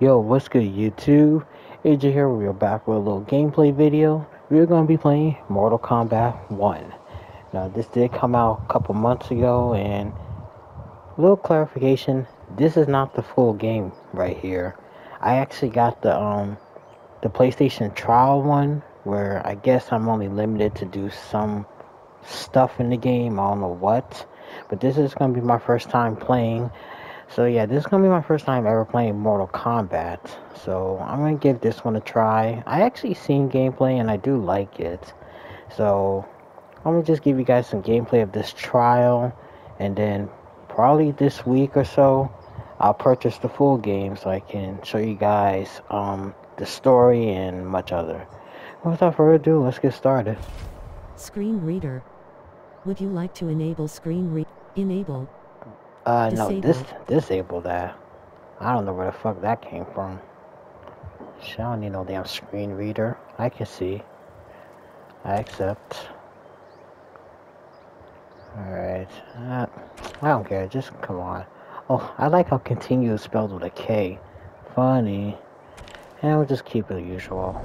Yo, what's good YouTube? AJ here, we're back with a little gameplay video. We're going to be playing Mortal Kombat 1. Now, this did come out a couple months ago, and a little clarification, this is not the full game right here. I actually got the, um, the PlayStation trial one, where I guess I'm only limited to do some stuff in the game, I don't know what. But this is going to be my first time playing so yeah, this is going to be my first time ever playing Mortal Kombat. So I'm going to give this one a try. I actually seen gameplay and I do like it. So I'm going to just give you guys some gameplay of this trial. And then probably this week or so, I'll purchase the full game so I can show you guys um, the story and much other. Without further ado, let's get started. Screen reader. Would you like to enable screen read? Enable. Uh, no, this disable that. I don't know where the fuck that came from. Shit, I don't need no damn screen reader. I can see. I accept. Alright. Uh, I don't care. Just come on. Oh, I like how continue is spelled with a K. Funny. And we'll just keep it usual.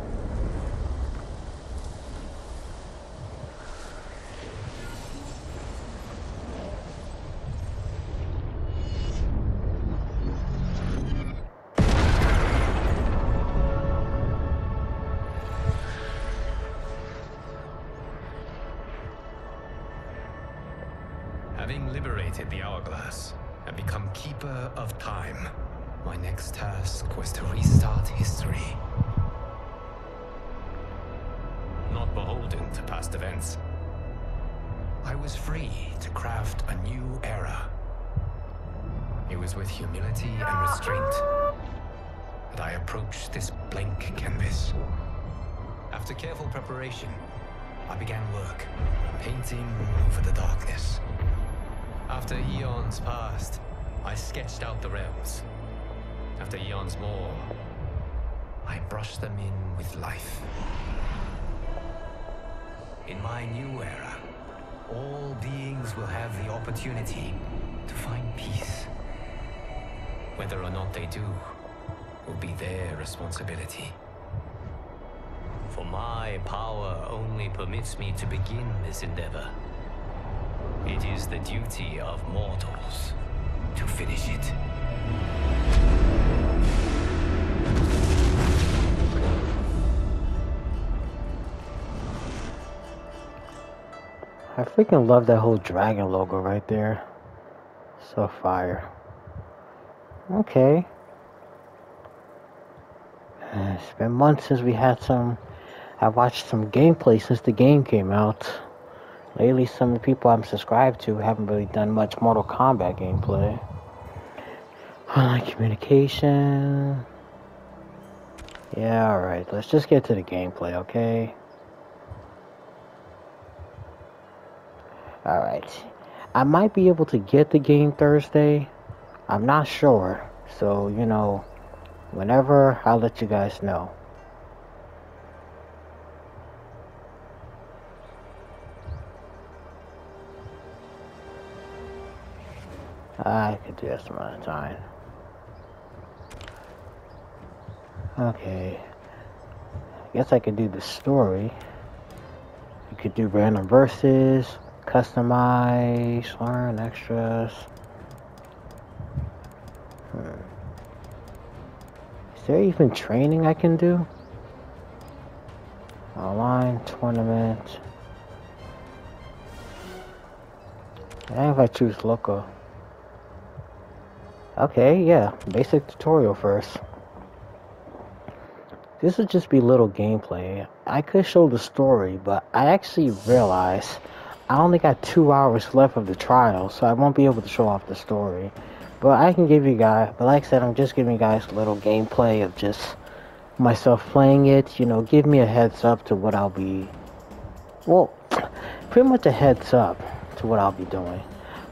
Not to past events. I was free to craft a new era. It was with humility and restraint that I approached this blank canvas. After careful preparation, I began work, painting over the darkness. After eons passed, I sketched out the realms. After eons more, I brushed them in with life. In my new era, all beings will have the opportunity to find peace. Whether or not they do, will be their responsibility. For my power only permits me to begin this endeavor. It is the duty of mortals to finish it. I freaking love that whole dragon logo right there. So fire. Okay. It's been months since we had some. I watched some gameplay since the game came out. Lately, some people I'm subscribed to haven't really done much Mortal Kombat gameplay. Online communication. Yeah, alright. Let's just get to the gameplay, okay? Alright. I might be able to get the game Thursday. I'm not sure. So, you know, whenever, I'll let you guys know. I could do that some other time. Okay. I guess I could do the story. You could do random verses, customize, learn extras. Hmm. Is there even training I can do? Online tournament. And if I choose local. Okay, yeah. Basic tutorial first. This would just be little gameplay. I could show the story, but I actually realized I only got two hours left of the trial, so I won't be able to show off the story. But I can give you guys, but like I said, I'm just giving you guys a little gameplay of just myself playing it. You know, give me a heads up to what I'll be, well, pretty much a heads up to what I'll be doing.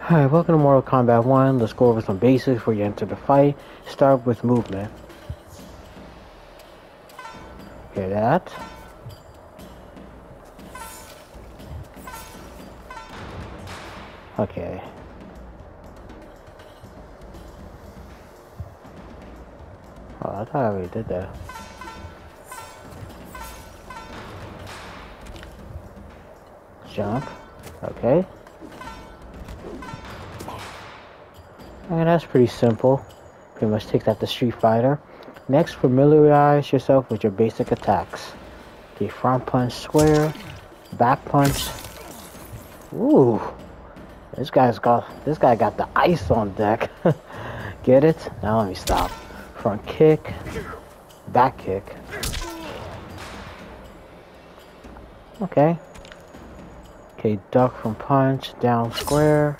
Alright, welcome to Mortal Kombat 1. Let's go over some basics before you enter the fight. Start with movement. Hear that? Okay. Oh, I thought I already did that. Jump. Okay. And that's pretty simple. Pretty much takes out the Street Fighter. Next, familiarize yourself with your basic attacks. The front punch square, back punch. Ooh, this guy's got this guy got the ice on deck. Get it? Now let me stop. Front kick, back kick. Okay. Okay, duck from punch, down square.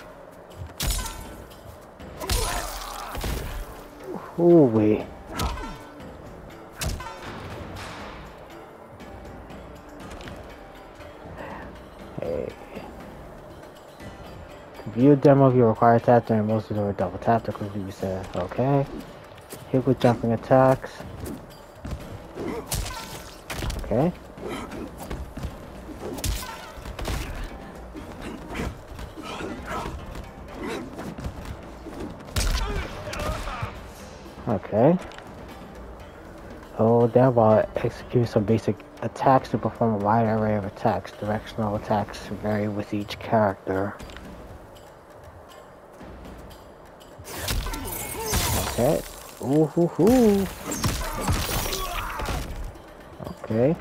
Ooh wee. View demo of your required tap during most of the double tap to quickly reset. Okay. Hit with jumping attacks. Okay. Okay. Oh, Hold down while executing some basic attacks to perform a wide array of attacks. Directional attacks vary with each character. Okay. Ooh hoo hoo. Okay.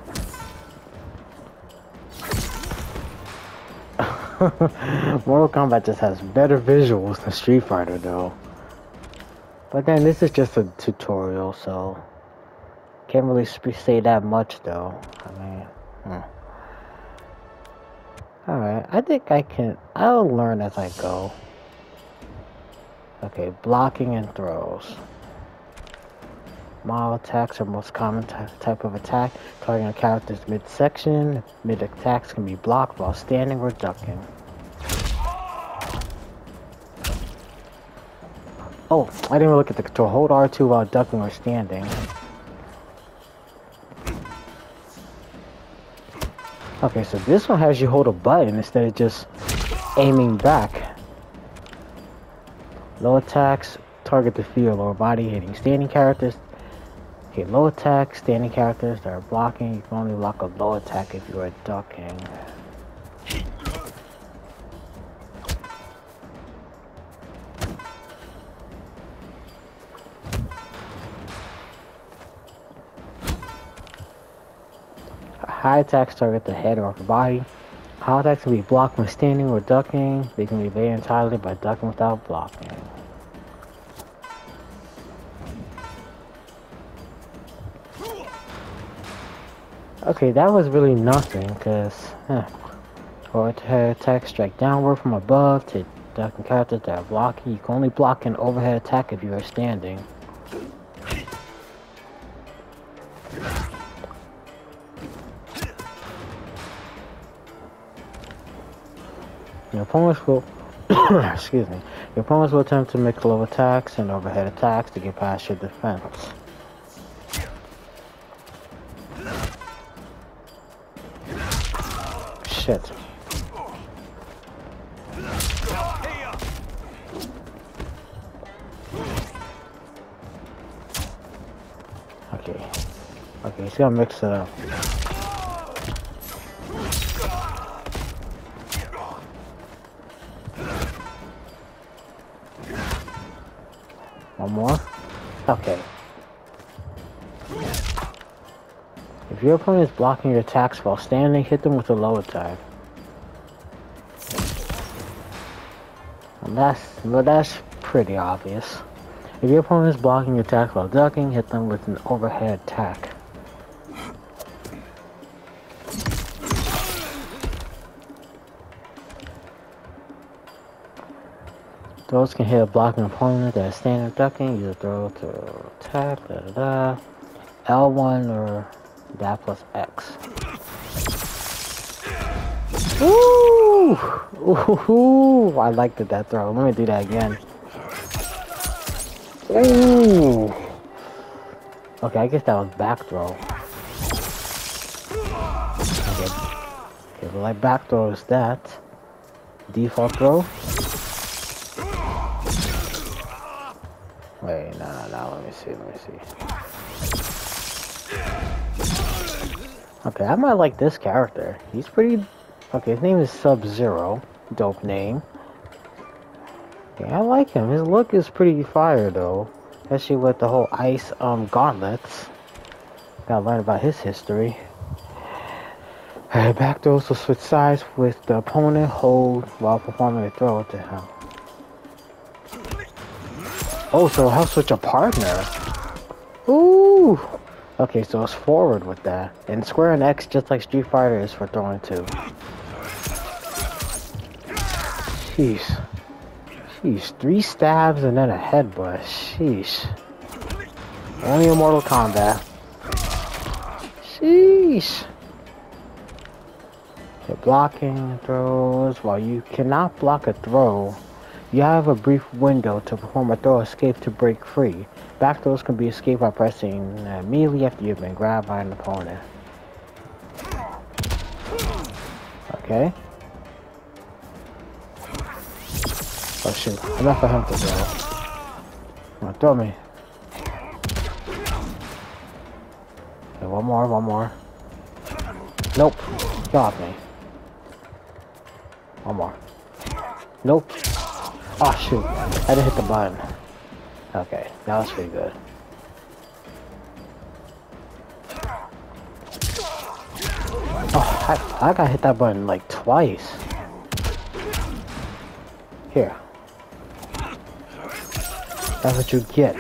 Mortal Kombat just has better visuals than Street Fighter though. But then this is just a tutorial, so can't really say that much though. I mean, hmm. alright, I think I can, I'll learn as I go. Okay, blocking and throws. Mid attacks are most common type of attack, targeting a character's midsection. Mid attacks can be blocked while standing or ducking. Oh, I didn't even look at the control. Hold R2 while ducking or standing. Okay, so this one has you hold a button instead of just aiming back. Low attacks, target the field or body hitting. Standing characters, okay, low attacks, standing characters that are blocking. You can only block a low attack if you are ducking. High attacks target the head or the body. Attacks can be blocked when standing or ducking. They can be evaded entirely by ducking without blocking. Okay, that was really nothing, because, huh. Overhead attack strike downward from above to ducking characters that are blocking. You can only block an overhead attack if you are standing. Your opponents will, excuse me, your opponents will attempt to make low attacks and overhead attacks to get past your defense. Shit. Okay. Okay, he's gonna mix it up. If your opponent is blocking your attacks while standing, hit them with a low attack. And that's, well, that's pretty obvious. If your opponent is blocking your attacks while ducking, hit them with an overhead attack. Throws can hit a blocking opponent that is standing ducking. Use a throw to attack. Da da da. L1 or that plus X. Ooh! Ooh! I liked it, that throw. Let me do that again. Ooh! Okay, I guess that was back throw. Okay, okay well, like back throw is that. Default throw. Okay, I might like this character. He's pretty... Okay, his name is Sub-Zero. Dope name. Yeah, I like him. His look is pretty fire, though. Especially with the whole ice um gauntlets. Gotta learn about his history. Alright, back throws will switch sides with the opponent hold while performing a throw. The hell? Oh, so help switch a partner. Ooh! Okay, so it's forward with that. And square and X just like Street Fighter is for throwing too. Jeez. Jeez, three stabs and then a headbutt. Sheesh. Only in Mortal Kombat. Sheesh. Okay, blocking throws. While you cannot block a throw, you have a brief window to perform a throw escape to break free. Back throws can be escaped by pressing uh, immediately after you've been grabbed by an opponent. Okay. Oh shoot, enough for him to throw. Come on, throw me. Okay, one more, one more. Nope. Off me. One more. Nope. Oh shoot. I didn't hit the button. Okay, now that's pretty good. Oh, I, I got hit that button like twice. Here. That's what you get.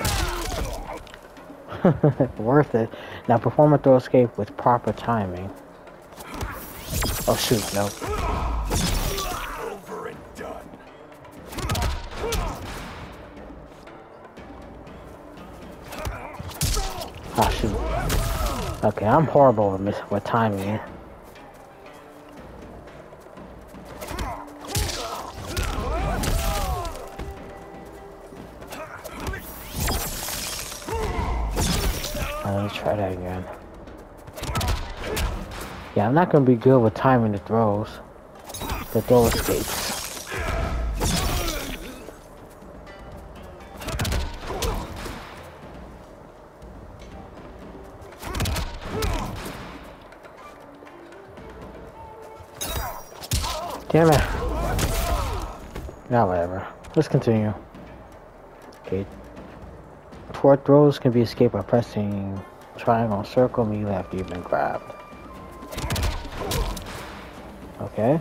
Worth it. Now perform a throw escape with proper timing. Oh shoot, no. Okay, I'm horrible with with timing. Uh, let's try that again. Yeah, I'm not gonna be good with timing the throws. The throw escapes. Damn it. Now whatever. Let's continue. Okay. Toward throws can be escaped by pressing triangle circle immediately after you've been grabbed. Okay.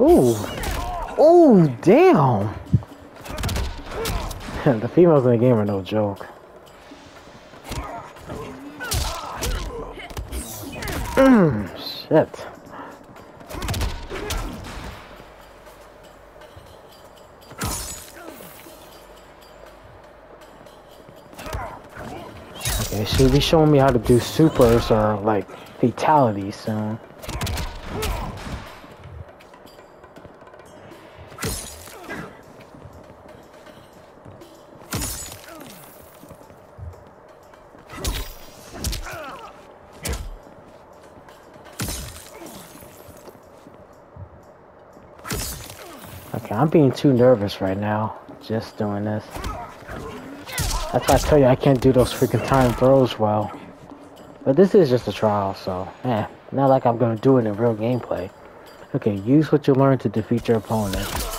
Ooh. Ooh, damn. the females in the game are no joke. Shit. Okay, she'll be showing me how to do supers or like fatalities soon. I'm being too nervous right now, just doing this. That's why I tell you I can't do those freaking time throws well. But this is just a trial, so, eh, not like I'm gonna do it in real gameplay. Okay, use what you learned to defeat your opponent.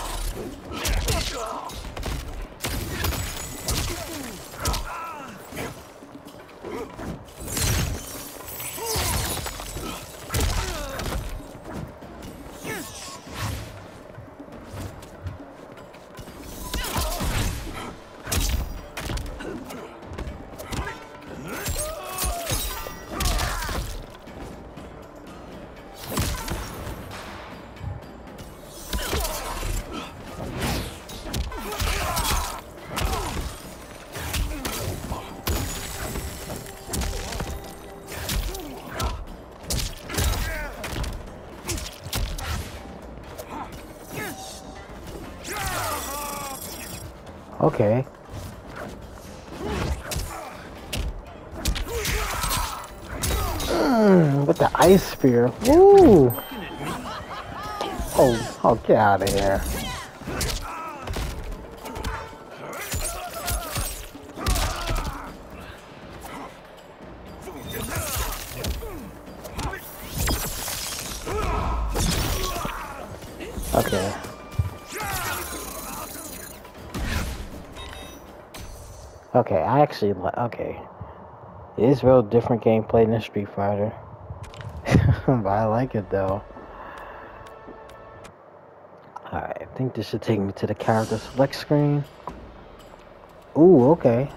Okay. Mm, with the ice spear. Woo! Oh, oh, get out of here. I actually like. Okay, it is real different gameplay than Street Fighter, but I like it though. Alright, I think this should take me to the character select screen. Ooh, okay.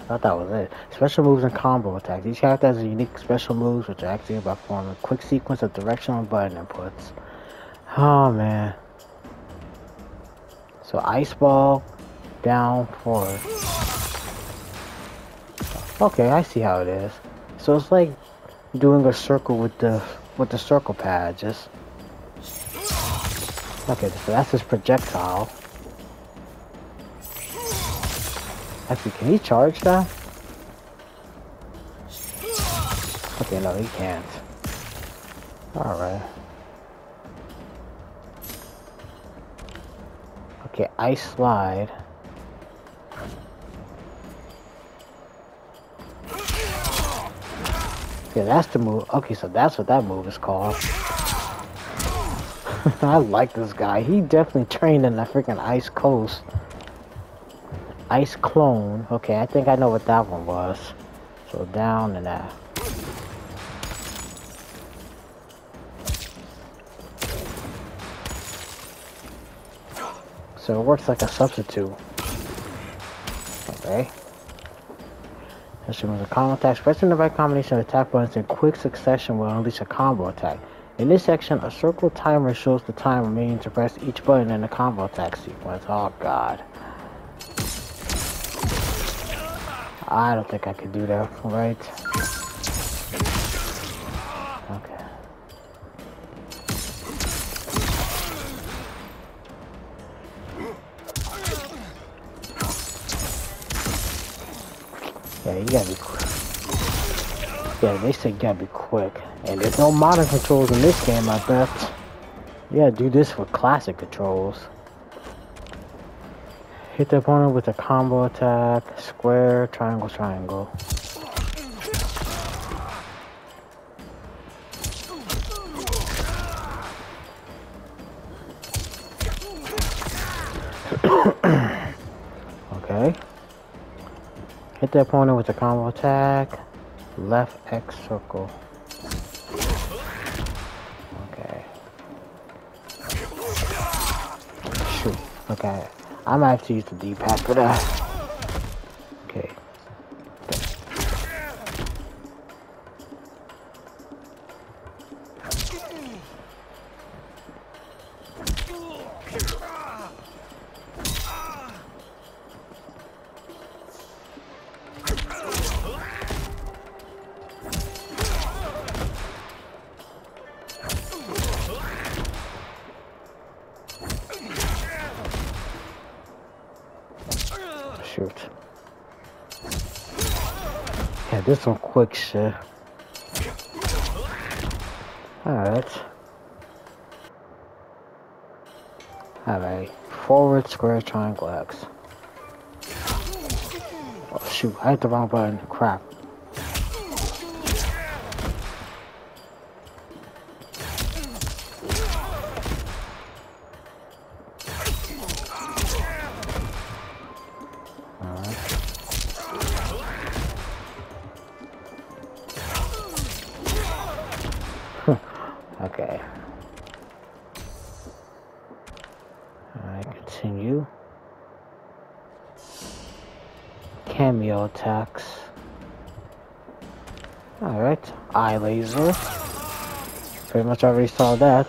I thought that was it. Special moves and combo attacks. Each character has a unique special moves which are activated by forming a quick sequence of directional button inputs. Oh man. So ice ball, down, forward. Okay, I see how it is. So it's like doing a circle with the with the circle pad, just Okay, so that's his projectile. Actually, can he charge that? Okay, no, he can't. Alright. Okay, ice slide. Okay, that's the move. Okay, so that's what that move is called. I like this guy. He definitely trained in the freaking Ice Coast. Ice Clone. Okay, I think I know what that one was. So down and that. So it works like a substitute. Okay. Was a combo attack. Pressing the right combination of attack buttons in quick succession will unleash a combo attack. In this section, a circle timer shows the time remaining to press each button in the combo attack sequence. Oh god. I don't think I could do that, right? Yeah, you gotta be quick. Yeah, they you gotta be quick. And there's no modern controls in this game, I bet. Yeah, do this with classic controls. Hit the opponent with a combo attack, square, triangle, triangle. Hit the opponent with a combo attack, left X circle. Okay, Shoot. Okay. I might have to use the D-pad for that. This some quick shit. Alright. Alright. Forward, square, triangle, X. Oh shoot, I hit the wrong button. Crap. Laser. Pretty much already saw that.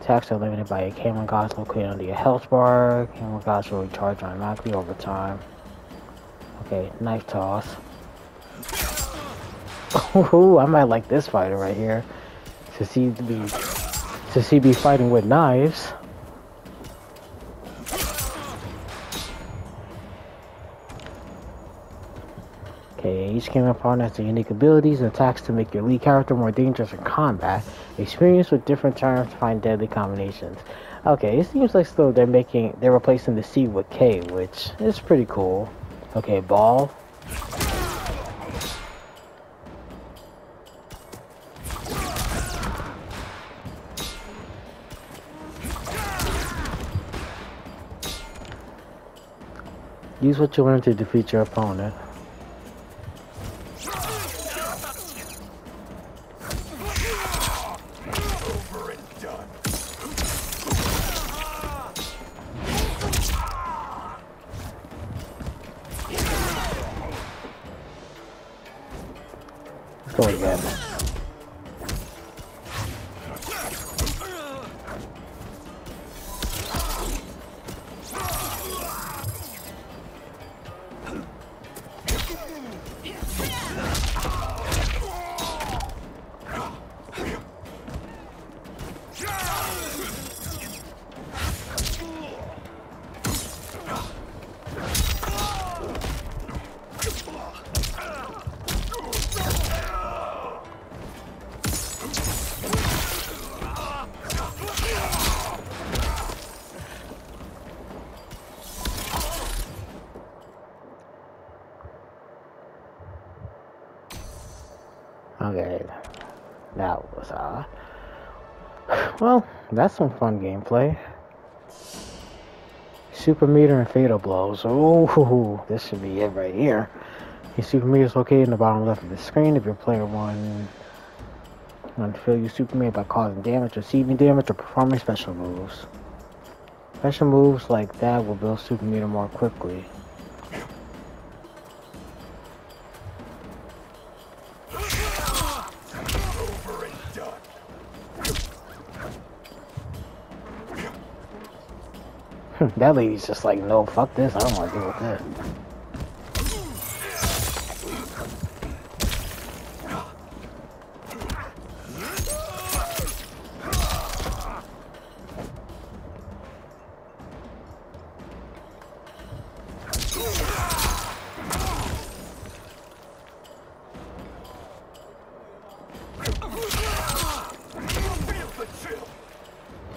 Attacks are limited by a Kameo Gauge located under your health bar. Kameo Gauge will recharge automatically over time. Okay, knife toss. Ooh, I might like this fighter right here. To see be to see be fighting with knives. Okay, each Kameo partner has unique abilities and attacks to make your lead character more dangerous in combat. Experience with different charms to find deadly combinations. Okay, it seems like still they're making they're replacing the C with K, which is pretty cool. Okay, ball. Use what you learn to defeat your opponent. That's some fun gameplay. Super meter and fatal blows. Oh, this should be it right here. Your super meter is located in the bottom left of the screen. If your player one want to fill your super meter by causing damage, receiving damage, or performing special moves. Special moves like that will build super meter more quickly. that lady's just like, no, fuck this. I don't want to deal with that.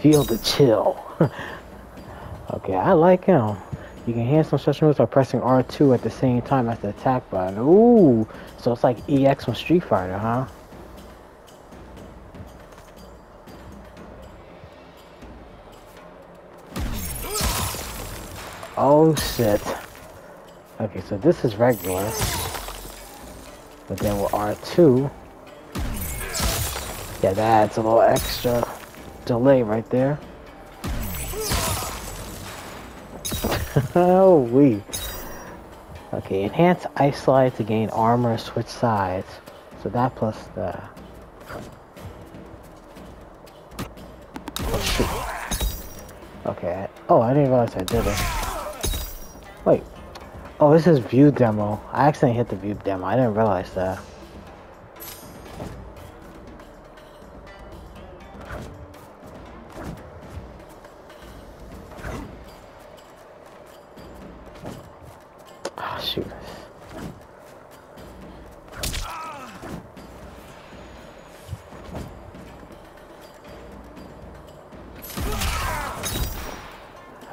Feel the chill. okay, I like him. You can hand some special moves by pressing R2 at the same time as the attack button. Ooh, so it's like EX from Street Fighter, huh? Oh shit. Okay, so this is regular. But then with R2, yeah, that's a little extra delay right there. Oh, we. Okay, enhance ice slide to gain armor, switch sides. So that plus the. Oh. Okay. Oh, I didn't realize I did it. Wait. Oh, this is view demo. I accidentally hit the view demo. I didn't realize that. Shoot.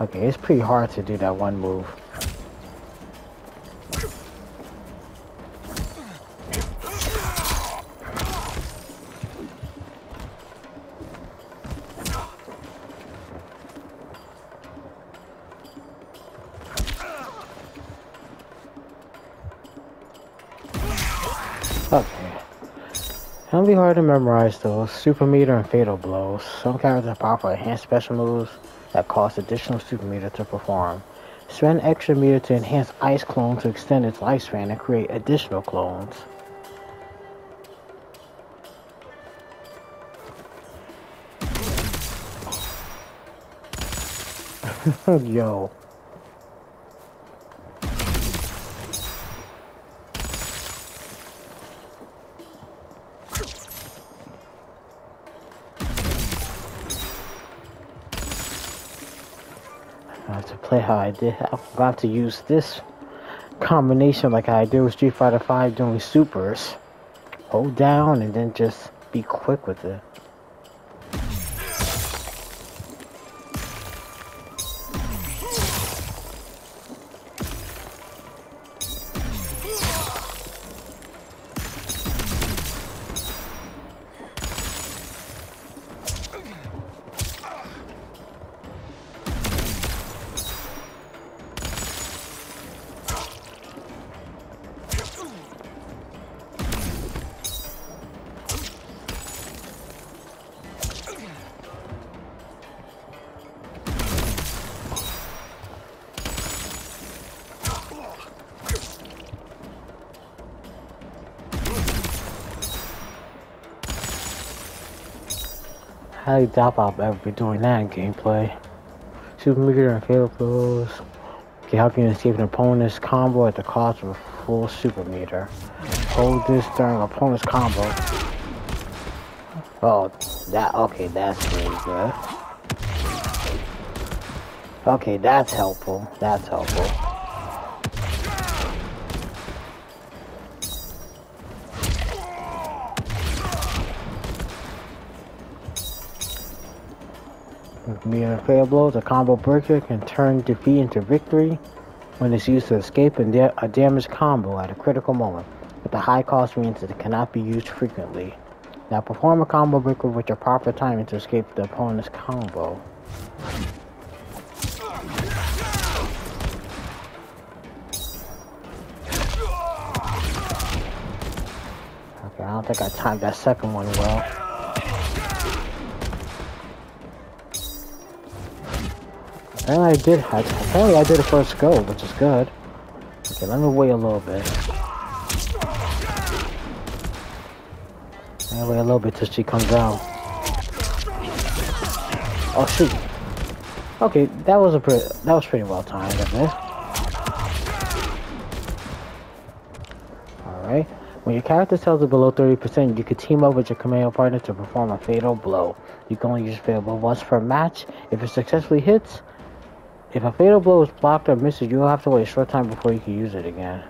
Okay, it's pretty hard to do that one move. It'll be hard to memorize those. Super meter and fatal blows. Some characters have powerful enhanced special moves that cost additional super meter to perform. Spend extra meter to enhance ice clone to extend its lifespan and create additional clones. Yo. Play how I did, I'm about to use this combination like I did with Street Fighter 5 doing supers. Hold down and then just be quick with it. Highly doubt I'll ever be doing that in gameplay. Super meter and fatal blows. Can you escape an opponent's combo at the cost of a full super meter? Hold this during opponent's combo. Oh, that, okay, that's really good. Okay, that's helpful. That's helpful. Being fair blows, a combo breaker can turn defeat into victory when it's used to escape a, da a damage combo at a critical moment. But the high cost means it cannot be used frequently. Now perform a combo breaker with your proper timing to escape the opponent's combo. Okay, I don't think I timed that second one well. Apparently I did. Apparently I did a first go, which is good. Okay, let me wait a little bit. Me wait a little bit till she comes out. Oh shoot. Okay, that was a pretty. That was pretty well timed, I think. All right. When your character tells it below 30%, you can team up with your Kameo partner to perform a fatal blow. You can only use fatal blow once per match. If it successfully hits, if a fatal blow is blocked or misses, you'll have to wait a short time before you can use it again.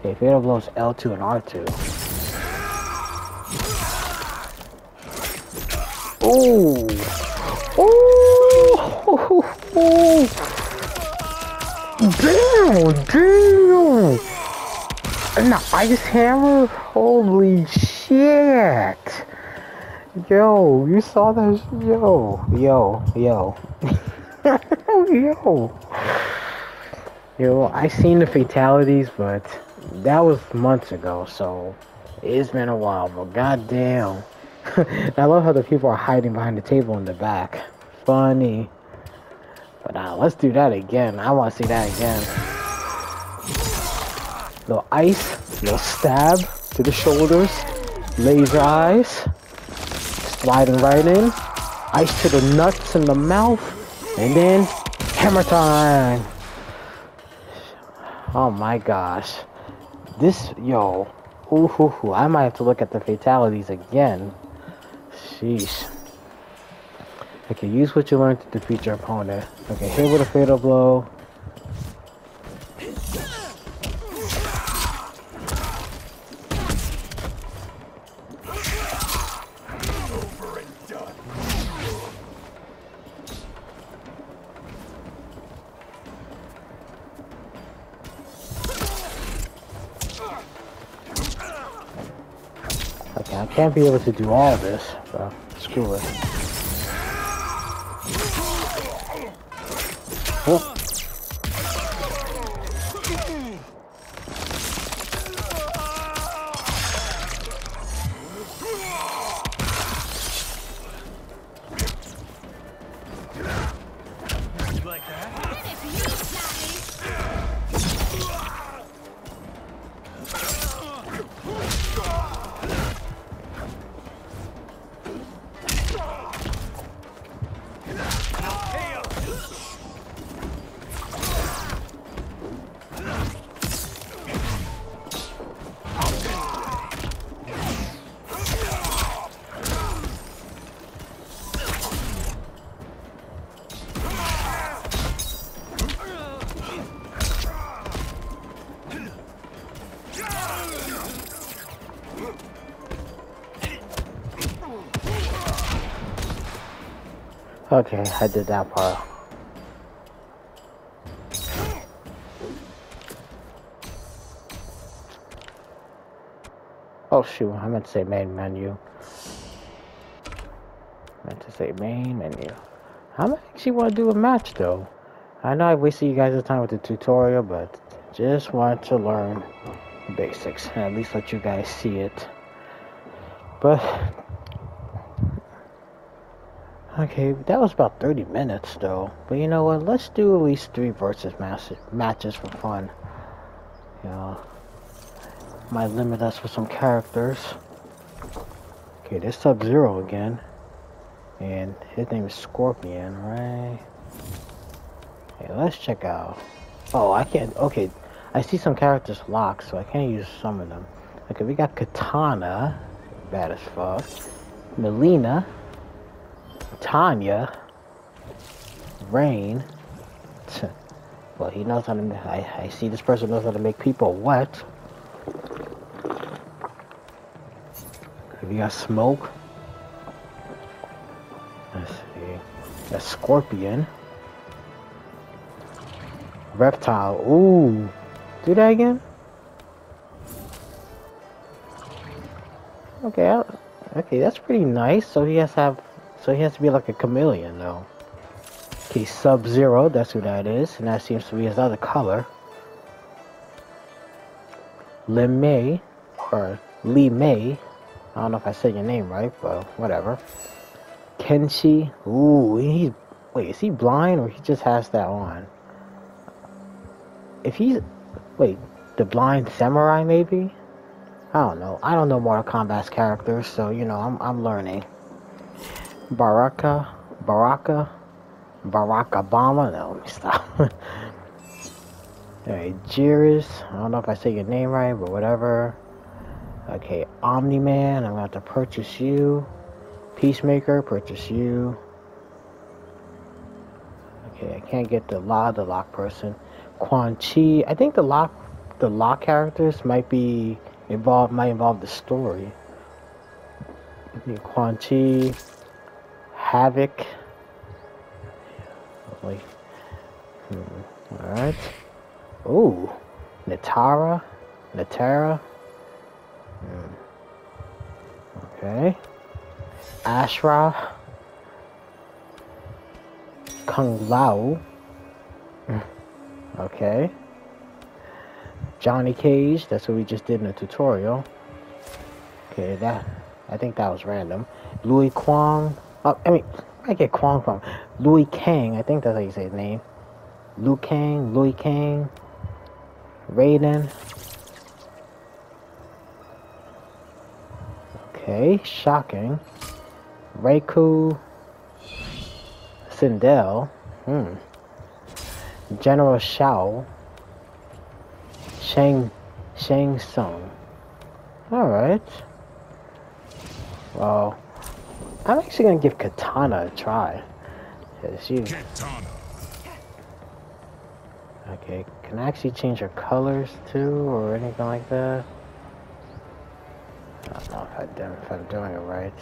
Okay, fatal blow is L2 and R2. Ooh! Ooh! Ooh! Damn! Damn! The ice hammer? Holy shit! Yo, you saw that? Yo, yo, yo. yo. Yo, I seen the fatalities, but that was months ago, so it's been a while, but goddamn. I love how the people are hiding behind the table in the back. Funny. But uh, let's do that again. I want to see that again. Little ice, little stab to the shoulders, laser eyes, sliding right in, ice to the nuts and the mouth, and then hammer time. Oh my gosh. This, yo. Ooh. I might have to look at the fatalities again. Sheesh. Okay, use what you learned to defeat your opponent. Okay, hit with a fatal blow. Can't be able to do all this, so screw it. Okay, I did that part. Oh shoot, I meant to say main menu. I meant to say main menu. I might actually want to do a match though. I know I wasted you guys' time with the tutorial, but just want to learn the basics and at least let you guys see it. But Okay, that was about 30 minutes though. But you know what? Let's do at least three versus matches for fun. Know, might limit us with some characters. Okay, this Sub-Zero again. And his name is Scorpion, right? Okay, let's check out. Oh, I can't. Okay, I see some characters locked, so I can't use some of them. Okay, we got Kitana, bad as fuck. Mileena, Tanya, Rain. Well, he knows how to. I, I see this person knows how to make people wet. We got Smoke. Let's see. A Scorpion. Reptile. Ooh. Do that again? Okay, okay, that's pretty nice. So he has to have, so he has to be like a chameleon though. Okay, Sub-Zero, that's who that is, and that seems to be his other color. Mei, or Li Mei, I don't know if I said your name right, but whatever. Kenshi, ooh, he's, wait, is he blind or he just has that on? If he's, wait, the blind samurai maybe? I don't know. I don't know Mortal Kombat's characters, so you know, I'm I'm learning. Baraka, Baraka, Barack Obama. No, let me stop. Alright, Jiris. I don't know if I say your name right, but whatever. Okay, Omni Man. I'm to have to purchase you. Peacemaker, purchase you. Okay, I can't get the lock, the lock person. Quan Chi. I think the lock, the lock characters might be involved. Might involve the story. Quan Chi, Havoc. Like, hmm. all right. Ooh, Natara, Natara. Hmm. Okay. Ashrah. Kung Lao. Hmm. Okay. Johnny Cage, that's what we just did in the tutorial. Okay, that, I think that was random. Louis Kwong, oh, I mean, I get Kwong from Louis Kang, I think that's how you say his name. Liu Kang, Louis Kang, Raiden. Okay, shocking. Reiku, Sindel, hmm. General Shao, Shang, Shang Tsung. Alright. Well, I'm actually gonna give Kitana a try. Cause you. Kitana. Okay, can I actually change her colors too, or anything like that? I don't know if, I do, if I'm doing it right.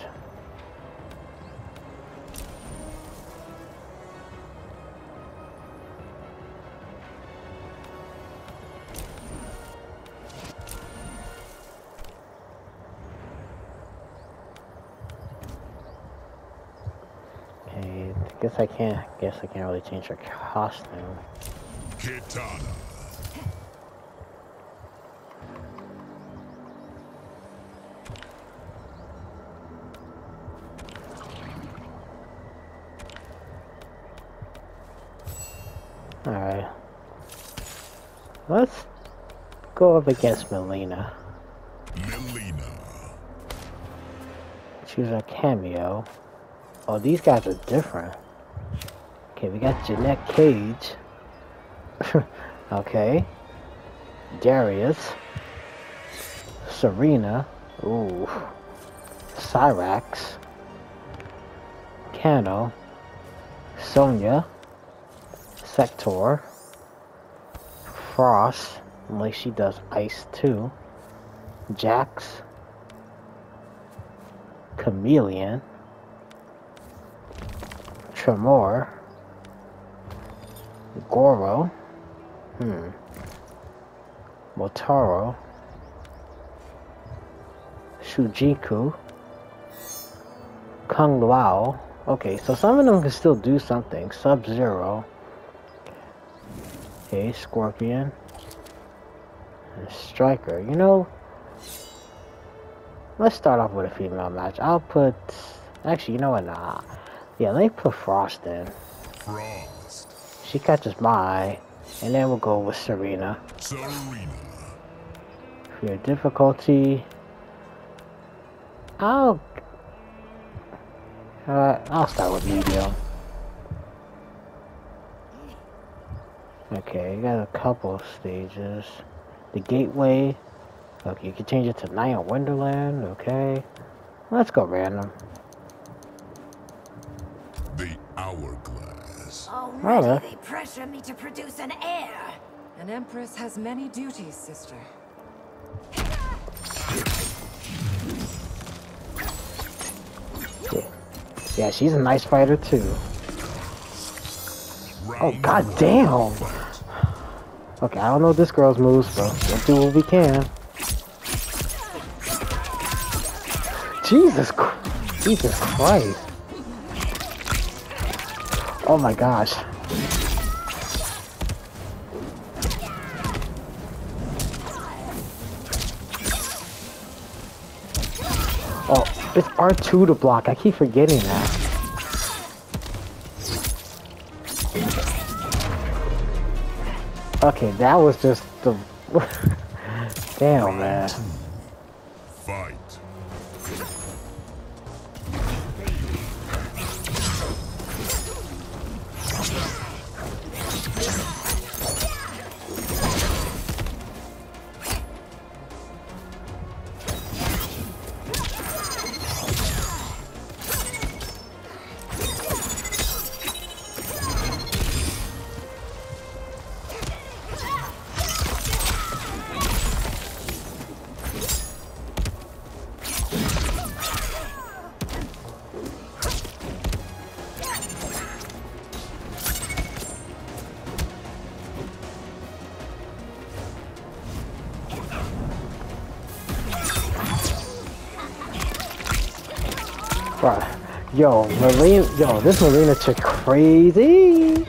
Guess I can't. Guess I can't really change her costume. Kitana. Alright. Let's go up against Melina. Mileena. Choose a Kameo. Oh, these guys are different. Okay, we got Jeanette Cage. okay. Darrius. Sareena. Ooh. Cyrax. Kano. Sonya. Sector. Frost. Like she does ice too. Jax. Chameleon. Tremor. Goro. Hmm. Motaro. Shujiku. Kung Lao. Okay, so some of them can still do something. Sub-Zero. Okay, Scorpion. And Stryker. You know, let's start off with a female match. I'll put... Actually, you know what? Nah. Yeah, let me put Frost in. She catches my eye. And then we'll go with Sareena. Sareena. Your difficulty, I'll Uh, I'll start with medium. Okay, you got a couple of stages. The gateway. Okay, you can change it to Night on Wonderland. Okay. Let's go random. The hourglass. Already Alright. they pressure me to produce an heir. An empress has many duties, sister. Yeah, she's a nice fighter too. Oh Round god damn! Okay, I don't know this girl's moves, but we'll do what we can. Jesus Christ! Jesus Christ! Oh my gosh! Oh, it's R2 to block. I keep forgetting that. Okay, that was just the. Damn, man. Yo, Marina, yo, this Marina chick crazy.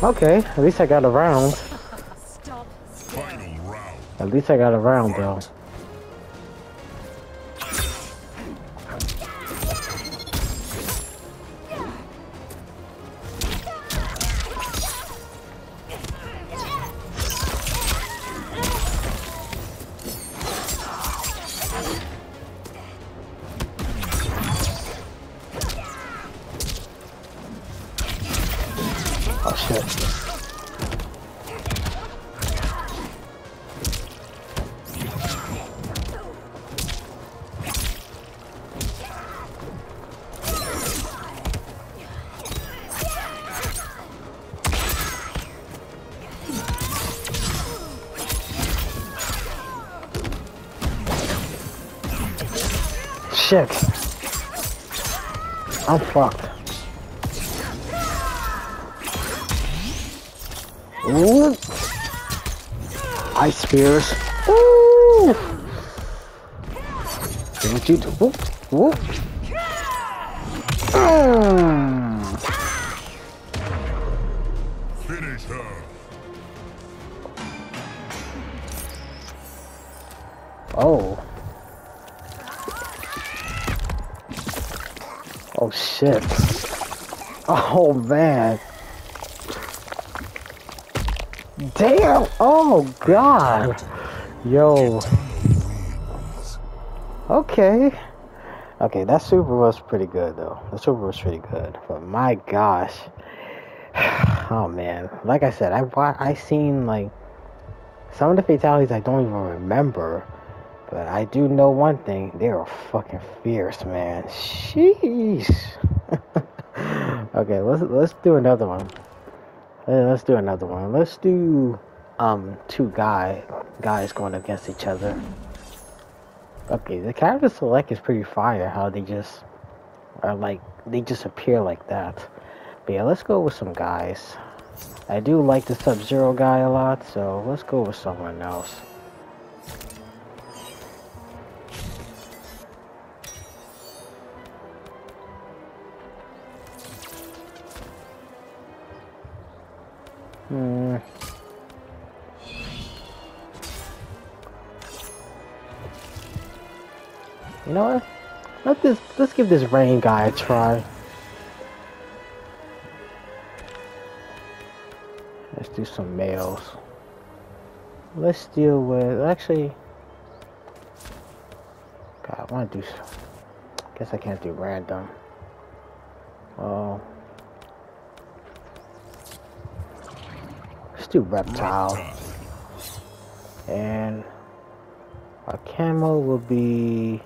Okay, at least I got a round. At least I got a round, though. Whoop, whoop. Finish her. Oh. Oh shit. Oh man. Damn! Oh god! Yo. Okay. Okay, that super was pretty good though. The super was pretty good. But my gosh. Oh man. Like I said, I I seen like some of the fatalities I don't even remember. But I do know one thing, they are fucking fierce, man. Sheesh. okay, let's let's do another one. Let's do another one. Let's do um two guy guys going against each other. Okay, the character select is pretty fire. How they just are like they just appear like that. But yeah, let's go with some guys. I do like the Sub Zero guy a lot, so let's go with someone else. Hmm. You know what? Let this let's give this rain guy a try. Let's do some males. Let's deal with actually God, I wanna do guess I can't do random. Well let's do reptile. And our camo will be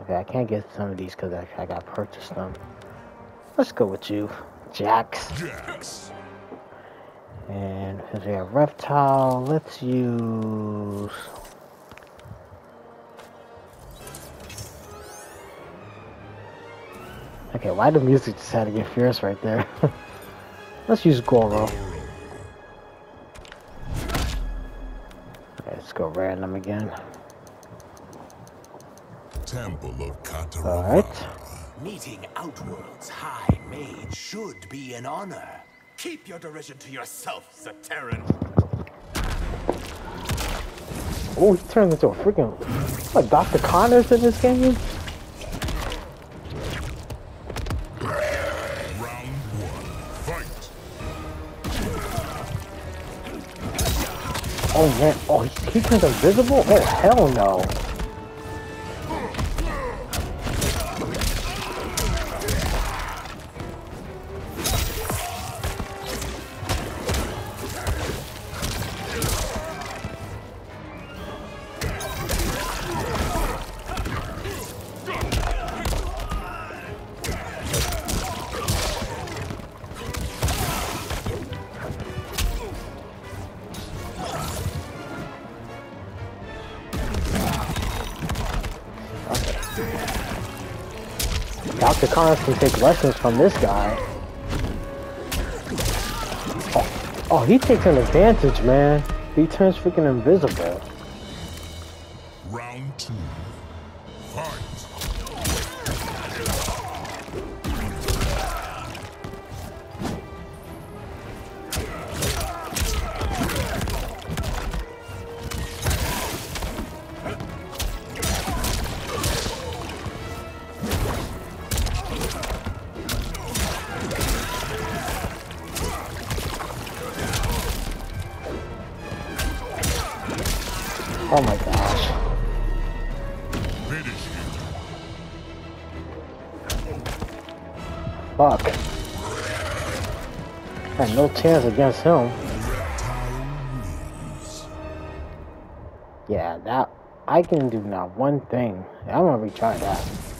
Okay, I can't get some of these because I, I got purchased them. Let's go with you, Jax. Jax. And because we have reptile, let's use. Okay, why the music just had to get fierce right there? let's use Goro. Okay, let's go random again. Temple of Katarava. Alright. Meeting Outworld's High Mage should be an honor. Keep your derision to yourself, Zaterran. Oh, he turned into a freaking like Dr. Connors in this game. Round one. Fight. Oh man, oh he, he turns invisible? Oh hell no. Dr. Connors can take lessons from this guy. Oh, oh, he takes an advantage, man. He turns freaking invisible. No chance against him. Yeah, that I can do not one thing. I'm gonna retry that.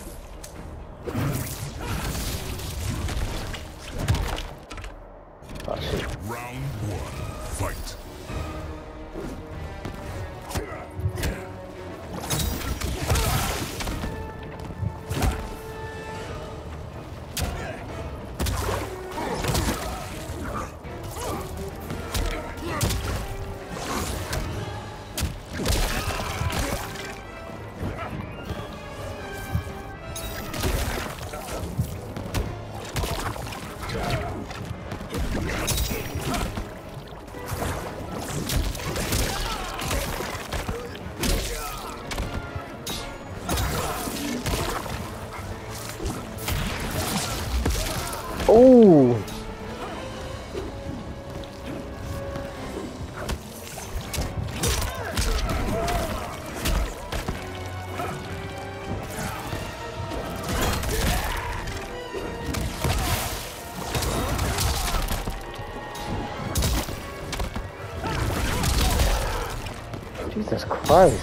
Jesus Christ.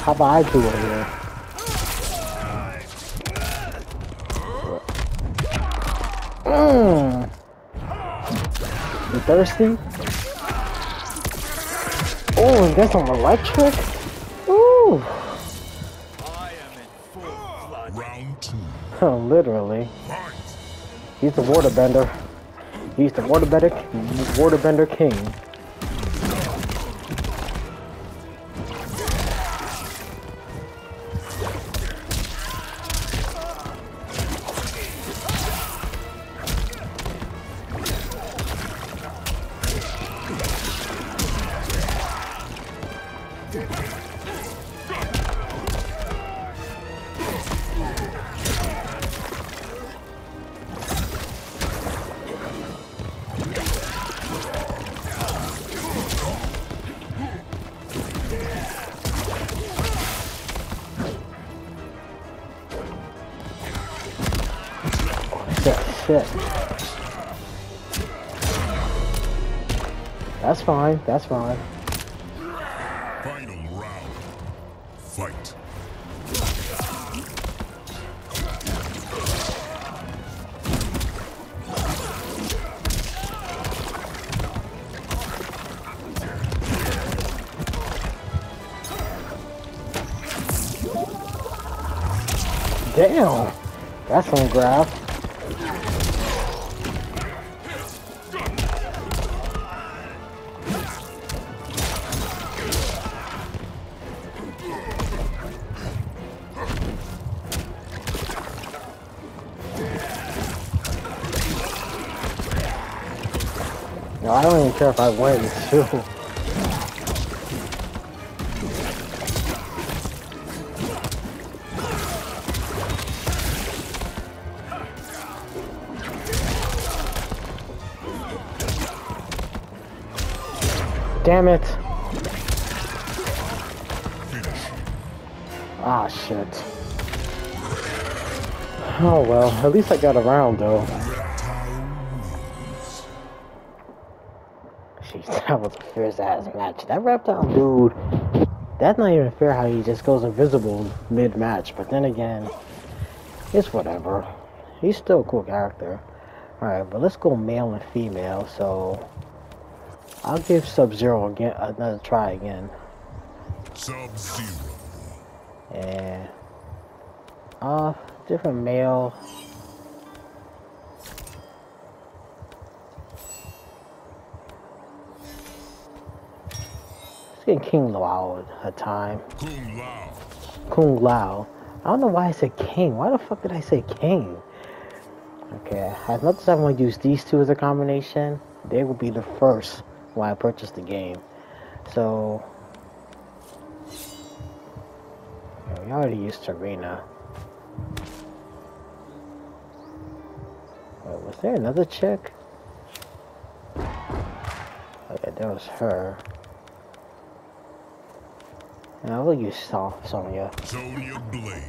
How about I do it here? Mmm. You thirsty? Oh, and get some electric? Ooh. I am in full charge round two. Literally. He's the waterbender. He's the waterbender, waterbender king. That's fine. Final round. Fight. Damn! That's on grab. Don't care if I win, too. Damn it. Ah, shit. Oh well, at least I got around though. That was a fierce ass match. That reptile dude, that's not even fair how he just goes invisible mid match, but then again, it's whatever. He's still a cool character. Alright, but let's go male and female, so I'll give Sub Zero again another try again. Sub Zero. And uh different male. King Lao a time. Kung Lao. Kung Lao. I don't know why I said king. Why the fuck did I say king? Okay, I've noticed I'm gonna use these two as a combination. They will be the first when I purchase the game. So yeah, we already used Sareena. Wait, was there another chick? Okay, that was her. Now we'll use Soft Sonya. Sonya Blade.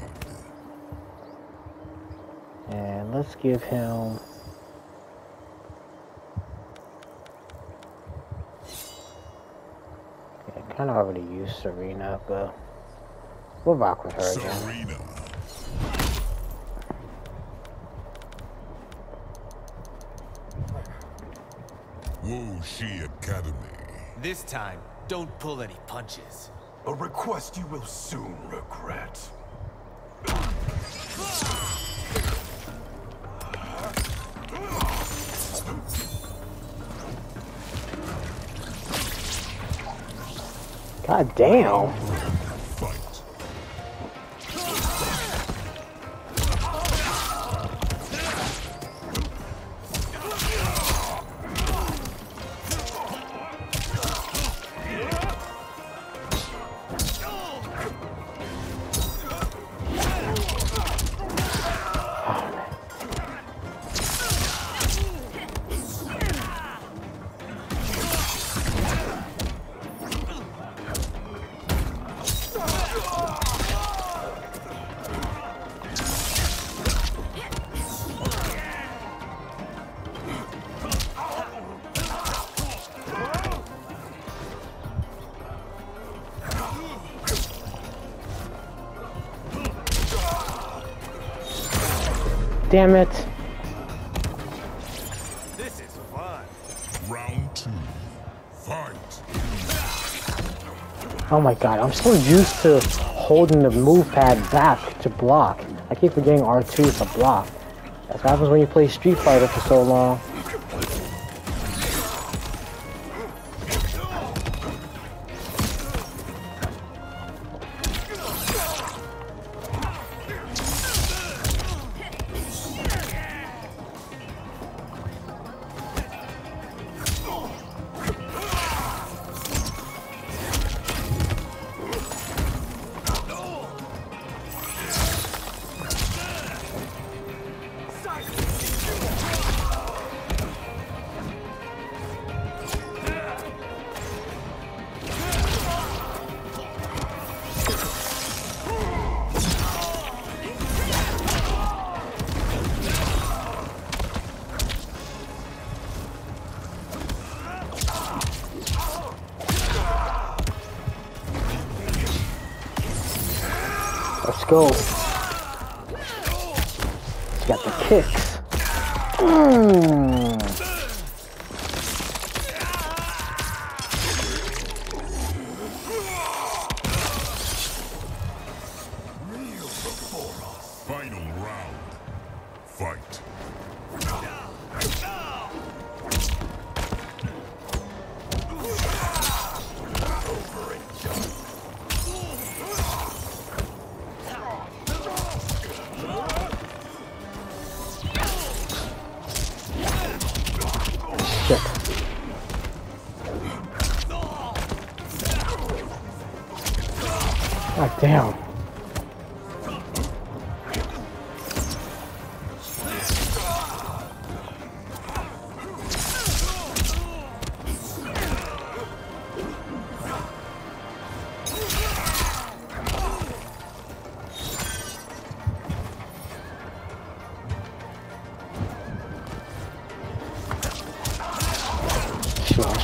And let's give him Okay, I kinda already used Sareena, but we'll rock with her again. Sareena. Wu Shi Academy. This time, don't pull any punches. A request you will soon regret. God damn. Damn it. This is fun. Round two. Fight. Oh my god, I'm so used to holding the move pad back to block. I keep forgetting R2 is a block. That's what happens when you play Street Fighter for so long.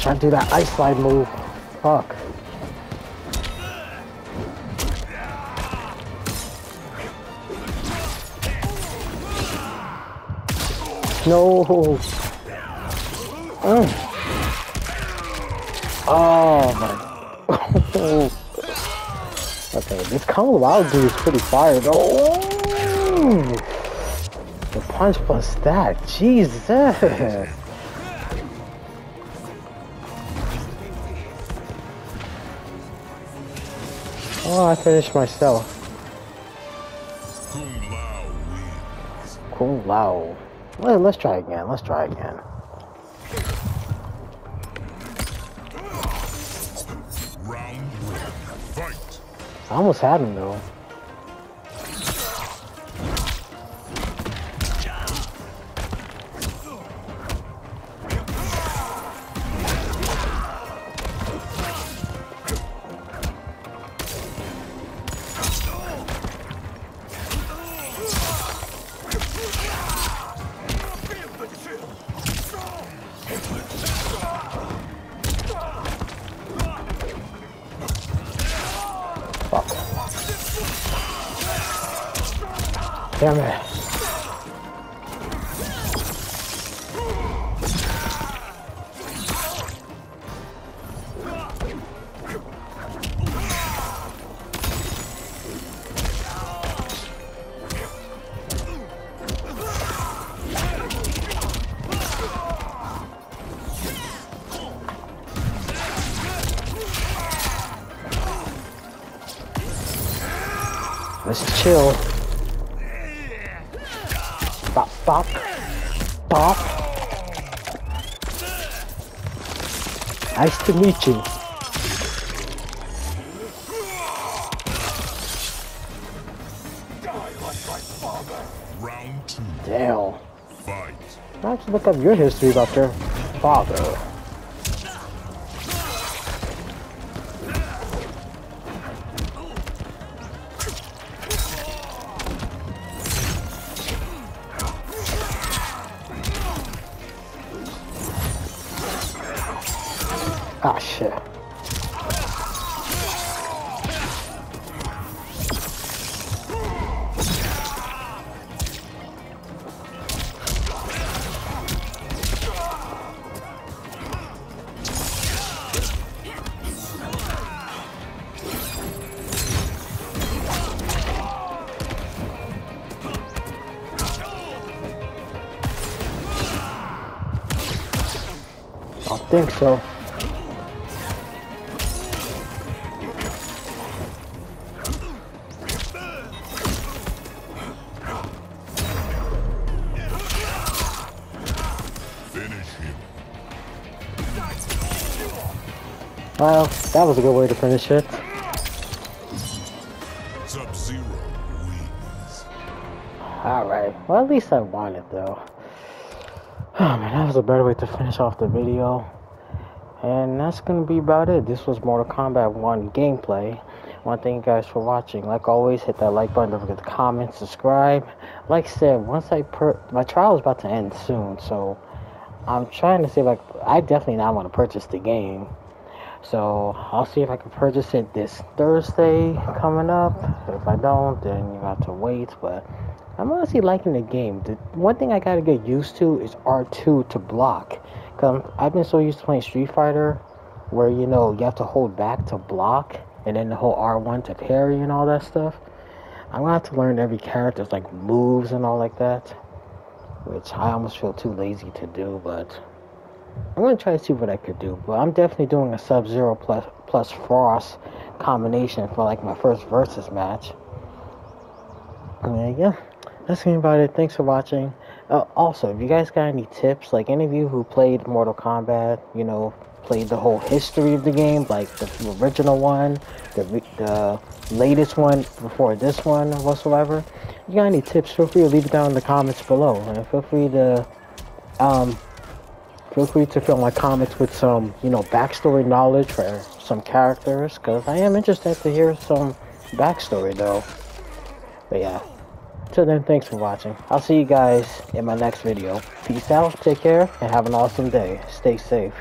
Trying to do that ice slide move. Fuck. No. Mm. Oh my. okay, this Kung Lao dude is pretty fired. Oh. The punch plus that. Jesus. Oh, I finished myself. Kung Lao let's try again. Let's try again. I almost had him though. Chill. Bop, bop, bop. Nice to meet you. Round two. Damn. Fight. I have to look up your history about your father. Well, that was a good way to finish it. Alright, well at least I won it though. Oh man, that was a better way to finish off the video. And that's gonna be about it. This was Mortal Kombat 1 gameplay. I want to thank you guys for watching. Like always, hit that like button, don't forget to comment, subscribe. Like I said, once I per my trial is about to end soon, so I'm trying to see like I definitely now want to purchase the game. So I'll see if I can purchase it this Thursday coming up. If I don't, then you have to wait. But I'm honestly liking the game. The one thing I gotta get used to is R2 to block. Cause I've been so used to playing Street Fighter, where you know you have to hold back to block, and then the whole R1 to parry and all that stuff. I'm gonna have to learn every character's like moves and all like that, which I almost feel too lazy to do. But I'm gonna try to see what I could do. But I'm definitely doing a Sub Zero plus plus Frost combination for like my first versus match. And yeah, that's about it. Thanks for watching. Uh, also, if you guys got any tips, like any of you who played Mortal Kombat, you know, played the whole history of the game, like the original one, the the latest one before this one, whatsoever. You got any tips? Feel free to leave it down in the comments below, and feel free to um feel free to fill my comments with some you know backstory knowledge for some characters, because I am interested to hear some backstory though. But yeah. Till then, thanks for watching. I'll see you guys in my next video. Peace out, take care, and have an awesome day. Stay safe.